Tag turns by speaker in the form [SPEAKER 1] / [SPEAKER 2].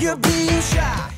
[SPEAKER 1] You're being shy.